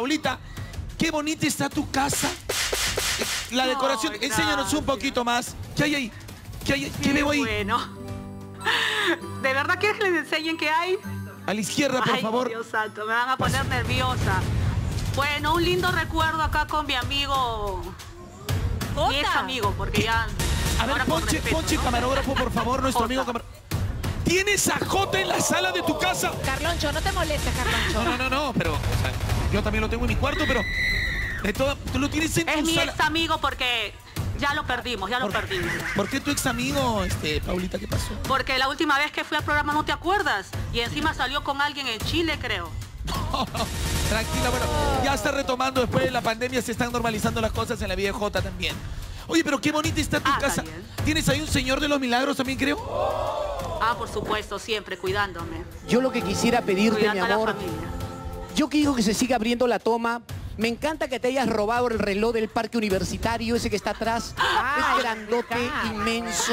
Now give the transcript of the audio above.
Paulita, qué bonita está tu casa. La decoración, enséñanos un poquito más. ¿Qué hay ahí? ¿Qué, hay, qué Qué veo ahí? Bueno. ¿De verdad quieres que les enseñen qué hay? A la izquierda, por Ay, favor. Dios santo, me van a poner nerviosa. Bueno, un lindo recuerdo acá con mi amigo. Mi ex amigo, porque ya. A ver, Ponche, respeto, Ponche, ¿no? camarógrafo, por favor, nuestro amigo camarógrafo. ¿Tienes a Jota en la sala de tu casa? Carloncho, no te molestes, Carloncho. No, no, no, no, pero o sea, yo también lo tengo en mi cuarto, pero de toda, tú lo tienes en Es tu mi sala. ex amigo porque ya lo perdimos, ya lo ¿Por, perdimos. ¿Por qué tu ex amigo, este, Paulita, qué pasó? Porque la última vez que fui al programa no te acuerdas. Y encima salió con alguien en Chile, creo. Tranquila, bueno, ya está retomando después de la pandemia, se están normalizando las cosas en la vida de Jota también. Oye, pero qué bonita está tu Ah, casa. ¿Tienes ahí un señor de los milagros también, creo? Ah, por supuesto, siempre cuidándome. Yo lo que quisiera pedirte, mi Cuidando a la amor, familia. yo quiero que se siga abriendo la toma. Me encanta que te hayas robado el reloj del parque universitario, ese que está atrás. Ay, es grandote, inmenso.